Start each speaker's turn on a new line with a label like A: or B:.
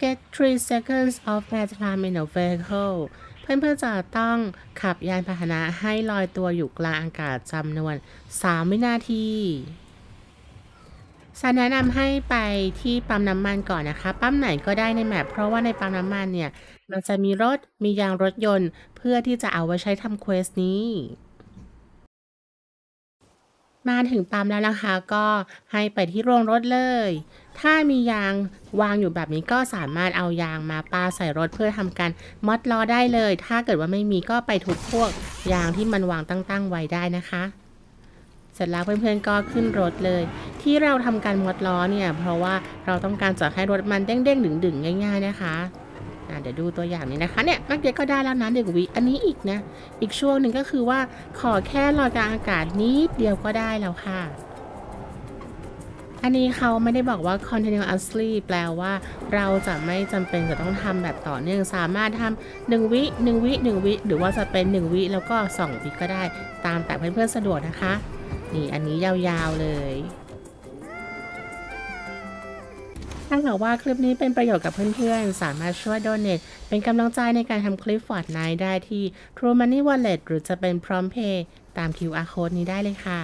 A: get 3 seconds of air time in a vehicle เพื่อนๆจะต้องขับยานพาหนะให้ลอยตัวอยู่กลางอากาศจำนวน 3 วินาทีฉันแนะนำให้ไปที่ปั๊มน้ำมันก่อนนะคะ ปั๊มไหนก็ได้ในแมปเพราะว่าในปั๊มน้ำมันเนี่ย มันจะมีรถมียางรถยนต์ เพื่อที่จะเอาไว้ใช้ทำเควสนี้ มาถึงปั๊มแล้วนะคะ ก็ให้ไปที่โรงรถเลย ถ้ามียางวางอยู่แบบนี้ก็สามารถเอายางมาปาใส่รถเพื่อทำการมัดล้อได้เลย ถ้าเกิดว่าไม่มีก็ไปทุบพวกยางที่มันวางตั้งๆไว้ได้นะคะเสร็จแล้วเพื่อนๆก็ขึ้นรถเลย ที่เราทำการมัดล้อเนี่ยเพราะว่าเราต้องการจะให้รถมันเด้งๆดึงๆง่าย ๆนะคะเดี๋ยวดูตัวอย่างนี้นะคะเนี่ยเมื่อกี้ก็ได้แล้วนะหนึ่งวิอันนี้อีกนะ อีกช่วงหนึ่งก็คือว่าขอแค่ลอยกลางอากาศนิดเดียวก็ได้แล้วค่ะ อันนี้เขาไม่ได้บอกว่า continuously แปลว่าเราจะไม่จำเป็นจะต้องทำแบบต่อเนื่องสามารถทำหนึ่งวิหนึ่งวิหนึ่งวิ หรือว่าจะเป็นหนึ่งวิแล้วก็สองวิก็ได้ ตามแต่เพื่อนๆสะดวกนะคะ นี่อันนี้ยาวๆเลยถ้าหากว่าคลิปนี้เป็นประโยชน์กับเพื่อนๆ สามารถช่วยโดเน a เป็นกำลังใจในการทำคลิป Fortnite ได้ที่ True Money Wallet หรือจะเป็น Prompt Pay ตาม QR Code นี้ได้เลยค่ะ